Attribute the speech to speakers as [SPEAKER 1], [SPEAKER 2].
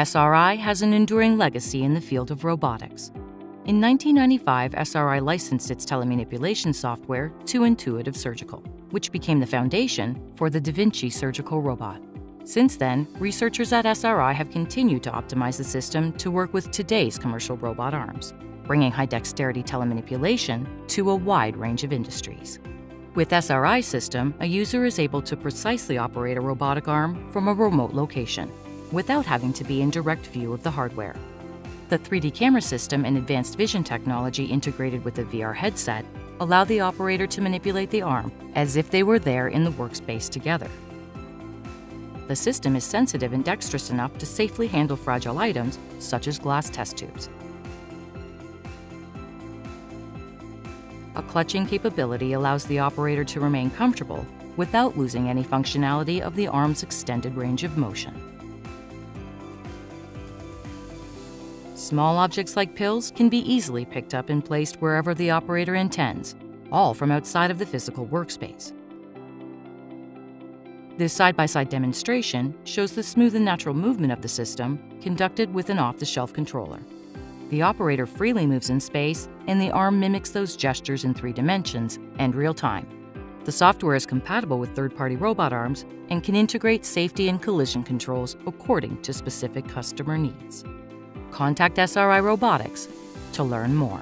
[SPEAKER 1] SRI has an enduring legacy in the field of robotics. In 1995, SRI licensed its telemanipulation software to Intuitive Surgical, which became the foundation for the Da Vinci surgical robot. Since then, researchers at SRI have continued to optimize the system to work with today's commercial robot arms, bringing high dexterity telemanipulation to a wide range of industries. With SRI system, a user is able to precisely operate a robotic arm from a remote location, without having to be in direct view of the hardware. The 3D camera system and advanced vision technology integrated with the VR headset allow the operator to manipulate the arm as if they were there in the workspace together. The system is sensitive and dexterous enough to safely handle fragile items, such as glass test tubes. A clutching capability allows the operator to remain comfortable without losing any functionality of the arm's extended range of motion. Small objects like pills can be easily picked up and placed wherever the operator intends, all from outside of the physical workspace. This side-by-side -side demonstration shows the smooth and natural movement of the system conducted with an off-the-shelf controller. The operator freely moves in space, and the arm mimics those gestures in three dimensions and real time. The software is compatible with third-party robot arms and can integrate safety and collision controls according to specific customer needs. Contact SRI Robotics to learn more.